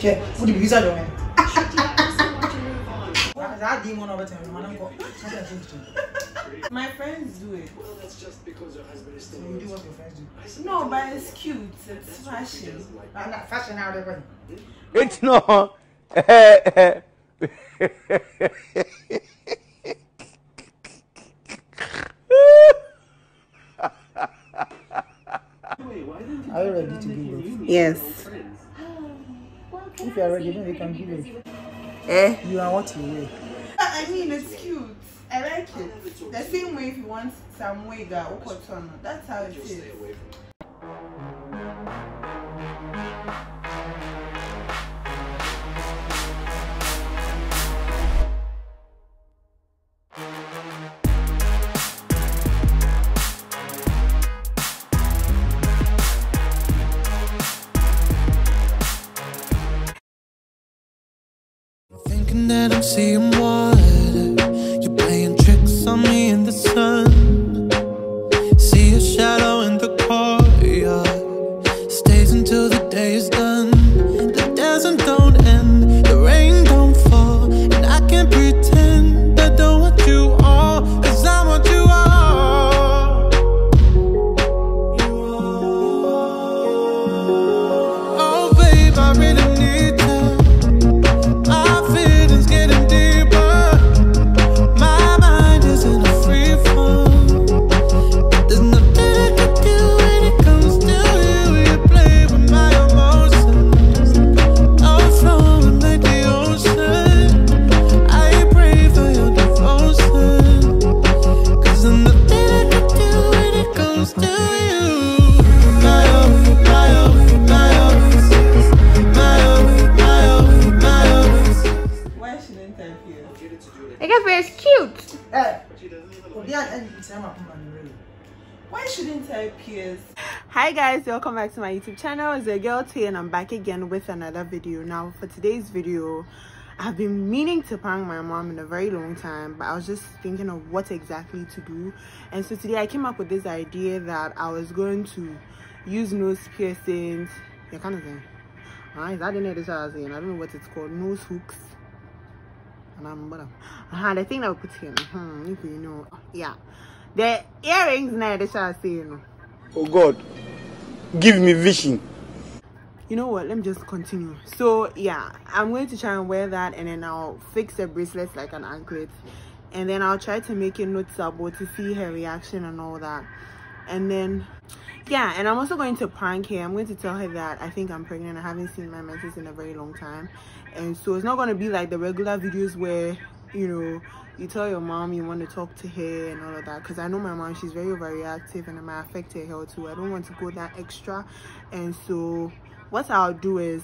hwɛ wode biribi sɛ dɔmɛ saa di mu na ɔbɛtɛn no ma ne nkɔ na sɛ ɛfɛ ntutu My friends do it. so you do what your friends do No, but it's cute. It's fashion. na na fashion na ɔde kɔ It's no. are you ready to give birth Yes. If you are ready then you can give it Eh? you are what you wear I mean, it's cute. I like it. The same way if you want some wigga or cotton, that's how it is. Thinking that Why shouldn't I pierce? Hi guys, welcome back to my YouTube channel. It's a girl T and I'm back again with another video. Now for today's video, I've been meaning to prank my mom in a very long time, but I was just thinking of what exactly to do. And so today I came up with this idea that I was going to use nose piercings. Yeah, kind of thing. Is that the name this I was saying? I don't know what it's called. Nose hooks. And I'm what uh, the thing that we put here. Hmm, you know. Yeah. The earrings now I was saying. Oh God, give me vision. you know what? Let me just continue. So yeah i'm going to try and wear that and then i'll fix the bracelets like an anklet and then i'll try to make it noticeable to see her reaction and all that. And then yeah and i'm also going to prank her. I'm going to tell her that i think i'm pregnant. I haven't seen my menses in a very long time. And so it's not going to be like the regular videos where you know you tell your mom you want to talk to her and all of that because i know my mom she's very overreactive and it might affect her health too. I don't want to go that extra. And so what i'll do is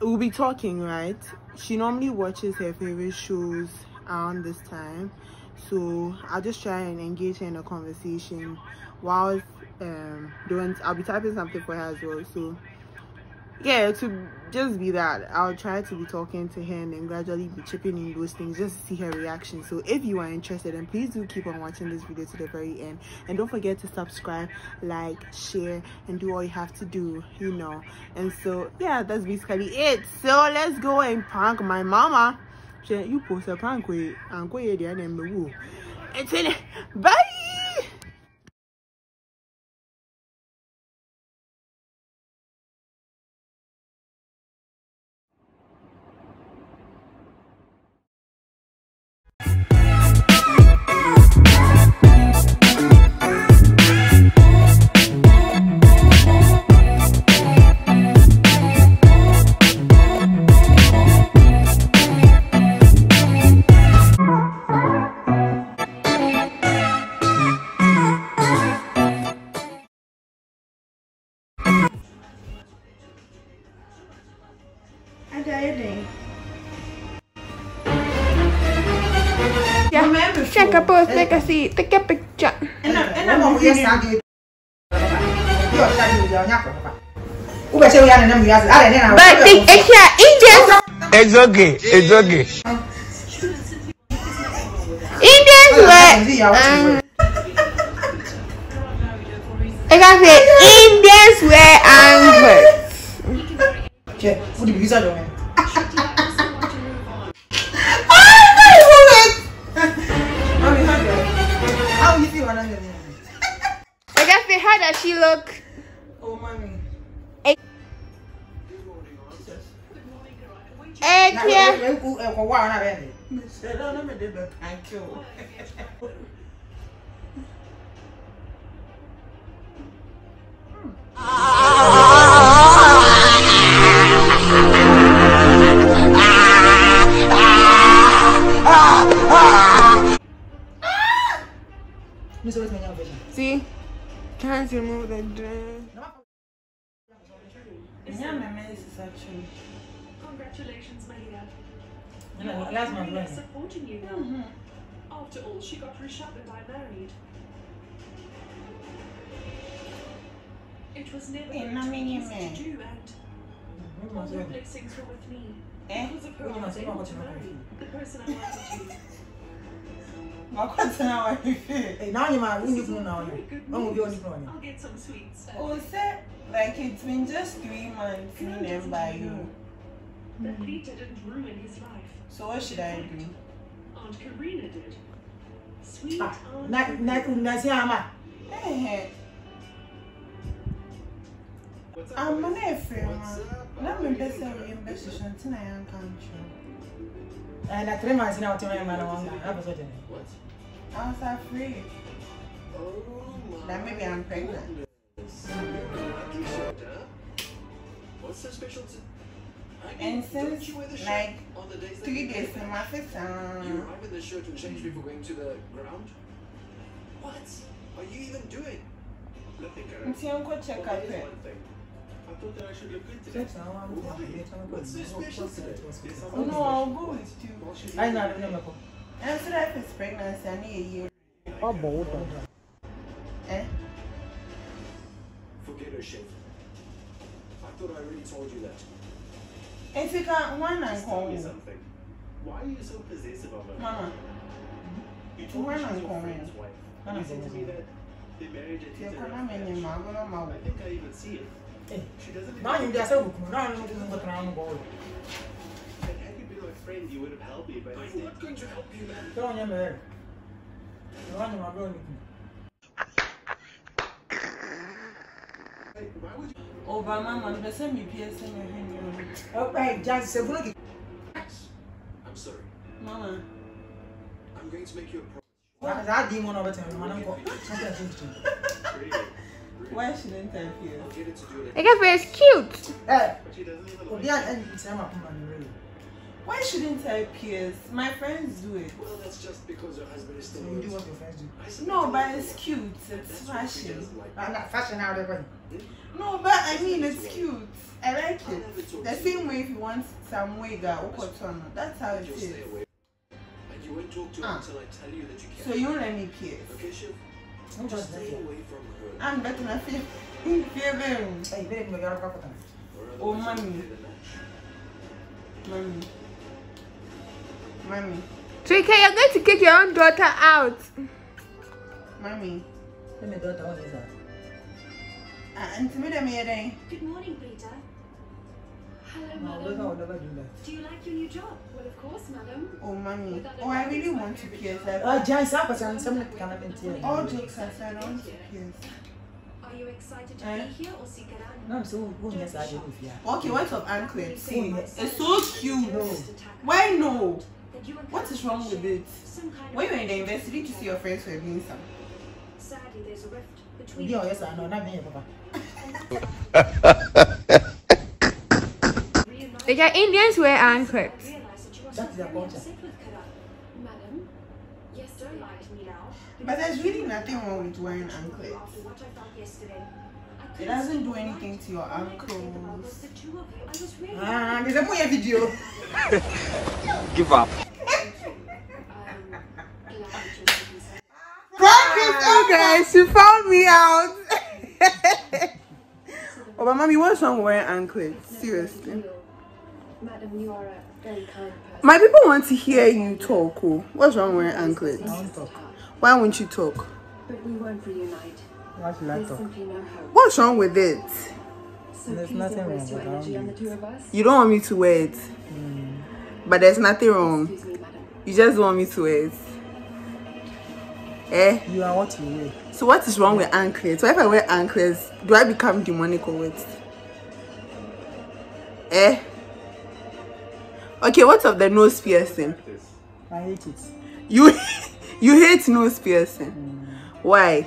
we'll be talking right? She normally watches her favorite shows around this time. So i'll just try and engage her in a conversation while um doing i'll be typing something for her as well. So yeah to just be that i'll try to be talking to her and gradually be chipping in those things just to see her reaction. So if you are interested then please do keep on watching this video to the very end. And don't forget to subscribe like share and do all you have to do you know. And so yeah that's basically it. So let's go and prank my mama. You post a prank way and go here and it's in it bye ma woyɛ saa deɛ bi ɔhyɛ de obi a ɔnyɛ akɔkɔba wobɛhyɛ woyɛ ananam wiase adɛ ne na But the extra Indians, It's okay, it's okay. Indians were, um, I can say Indians were angry. Che, who the visa doing? Shitty does not want to move on. Mommy, how you? Feel when I'm here? I guess they how does she look? Oh, mommy. Eh, Na yeah. Can't remove the dress. Nya me me is actually. Congratulations, Maria. Nya Your last husband month. supporting you now. After all, she got Rishabh and I married. It was never going na to easy to do, and all your blessings were with me. Eh? Because of her, I was able to to marry the person I wanted to. I'll get some sweets. Oh, say, like it's been just three months Girl in them by know you. That Peter didn't ruin his life. So what should I do? Aunt Karina did. Sweet Ah, Aunt na na Karina. na si ama. Eh, I'm an FM. Let me best say we invest in Tinayan country. Eh, na three months na otema ma na wanga. Na be so tene. I was afraid that maybe I'm pregnant. What's so special to? I mean, And don't since you wear the shirt like on the days that three you days get in my first You time. arrive in the shirt and change before going to the ground. What are you even doing? Nothing, Karen. Nti yanko check Well, up here's it. one thing. I thought that I should look good today. Six na wa mu. What's so special today? Oh no, I'll go with you. Well, she's Ai na na me ko. And so that is pregnancy, I need a year. Eh? Forget her shit. I thought I already told you that. If you can one and Just tell me call something. Why are you so possessive of her? Mama, You told me she's your friend's wife. You said to me? that they married at you're Tita gonna make me Rafash. mama, mama. I think I even see it. Eh. She doesn't Na you dey say buku. Na you dey go tra mu had you been my friend, you would have helped me, but I'm not going to help you, man. So on your me. Na you ma bro ni. Hey, why would you? Oh, but mama, the same me piercing your hand. Oh, eh, just. I'm sorry. Mama, I'm going to make you a promise. Na za di mo na be tene ma na ko. Why shouldn't I pierce? I'll get her to do it. I guess it's cute. Eh, But she doesn't even obi like a it. en se ma kuma ni really. Why shouldn't I pierce? My friends do it. Well, that's just because her husband is So still you do what your friends do. No, but it's cute. It's That's why she fashion. doesn't like Na it. na fashion how they go. No, but I mean it's cute. I like it. have it talk The same way if you want some wig or cotton, that's how it You'll is. stay away. And you won't talk to her Ah. until I tell you that you So can. you won't let me pierce. Okay, Shiv? I'm Just just stay like. away from her. I'm better than feel. Feel them. Bere ni me yaro ka ko tan. Or Oh, mommy. you'll play the match. Mommy. Mommy. Trika, you're going to kick your own daughter out. Mommy. Let me daughter what is that? Ah, Auntie, me dem here then. Good morning, Peter. Hello, No, madam. I would never do that. Do you like your new job? Well, of course, madam. Oh, mommy. Oh, I really want to pierce. Like, Jan, sa pa san sam na kana ben tie. all jokes aside, I want to pierce. Are you excited to Eh? be here or seek it out? Na so wo nya sa de ku fia. Okay, what's of anklets? Oh. It's so cute. No. Why no? That you and What is wrong with it? When you were in the university, did you see your friends were doing some? Sadly, there's a rift between Di o yes no na ben papa. reunited. Like Indians wear anklets. Realize that you are That's so their culture. upset with Karan. Madam, yes, don't lie to me now. But there's really nothing wrong with wearing anklets. After what I felt yesterday, I It doesn't do anything to your All I could think about was ankles. the two of you. I was really Ah, there's a boy video. Give up. um, you're making sense. Oh, guys, she found me out. oh, but mommy, what's wrong with wearing anklets? Seriously. Madam, you are a very kind person. My people want to hear you talk. Oh. What's wrong with wearing anklets? Don't talk. Why won't you talk? But we won't reunite. What should I There's talk? no. What's wrong with it? There's nothing wrong with that. You don't want me to wear it. But there's nothing wrong. You just want me to wear it. Eh? You are what you wear. So what is wrong with anklets? What if I wear anklets? Do I become demonic or what? Eh? Okay, what's of the nose piercing? I hate it. You you hate nose piercing. Why?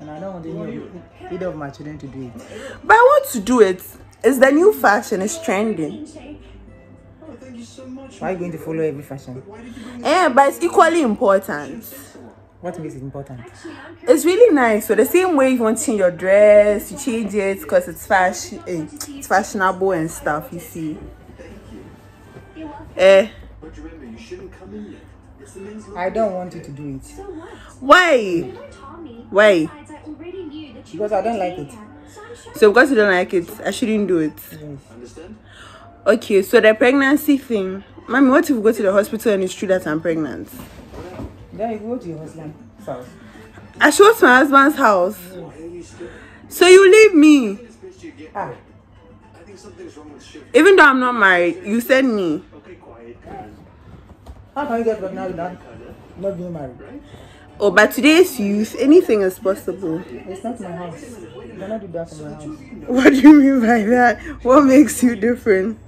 And I don't want any of either of my children to do it. But I want to do it. It's the new fashion. It's trending. Oh, thank you so much. Why are you going to follow every fashion? Eh, but it's equally important. What makes it important? It's really nice. So the same way you want to change your dress, you change it because it's fashion, eh, it's fashionable and stuff. You see. Eh? But remember, you shouldn't come in yet. It's the men's I don't want you to do it. Why? Why? Because I don't like it. So because you don't like it, I shouldn't do it. Yes. Okay, so the pregnancy thing. Mommy, what if we go to the hospital and it's true that I'm pregnant? Then you go to your husband's house. I show to my husband's house. Why are you still? So you leave me. It's best you get. Ah, Even though I'm not married, you send me. Okay, quiet. how can you get pregnant without not being married? Oh, but today's youth, anything is possible. It's not my house. You cannot do that in my house. What do you mean by that? What makes you different?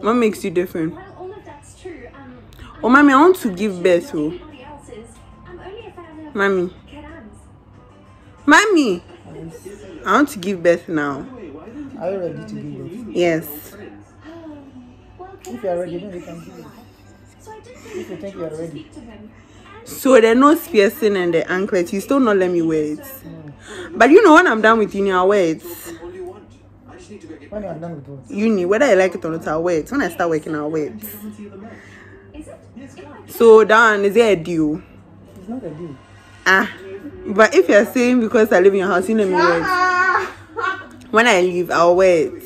What makes you different? Well, all of that's true. Um, Oh, mommy, I want to give birth. Oh, anybody else's. I'm only a fan of mommy, mommy, I want to give birth now. Are you ready to give birth? Yes. If you are ready, then we can give it. So I did If you think you are ready. speak to him. So the nose piercing and the anklet, you still not let me wear it. But you know when I'm done with uni, I'll wear it. All you want. I just need to go get When you are done with what? Uni, whether I like it or not, I'll wear it. When I start working, I'll wear it. Is it? So Dan, is there a deal? It's not a deal. Ah, but if you're saying because I live in your house, you let me wear it. When I leave, I'll wear it.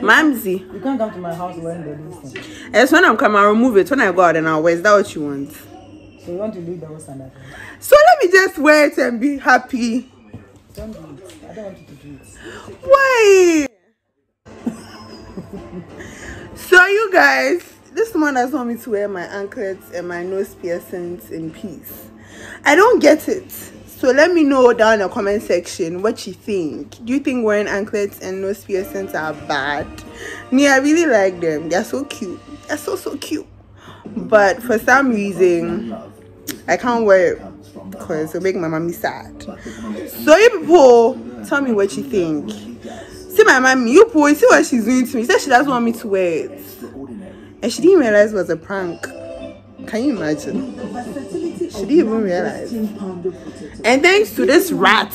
Mamsie, You can't come to my house wearing the loose thing. as when I'm coming, I'll remove it. When I go out, then I'll wear. it. Is that what you want? So you want to leave the whole standard. So let me just wear it and be happy. Don't do it. I don't want you to do it. Why? so you guys, this man doesn't want me to wear my anklets and my nose piercings in peace. I don't get it. So let me know down in the comment section what you think. Do you think wearing anklets and nose piercings are bad? Me, I really like them. They're so cute. They're so so cute. But for some reason, I can't wear it because it'll make my mommy sad. So you people, tell me what you think. See my mommy, you people, see what she's doing to me. She said she doesn't want me to wear it. And she didn't realize it was a prank. Can you imagine? She didn't even realize. And thanks to this rat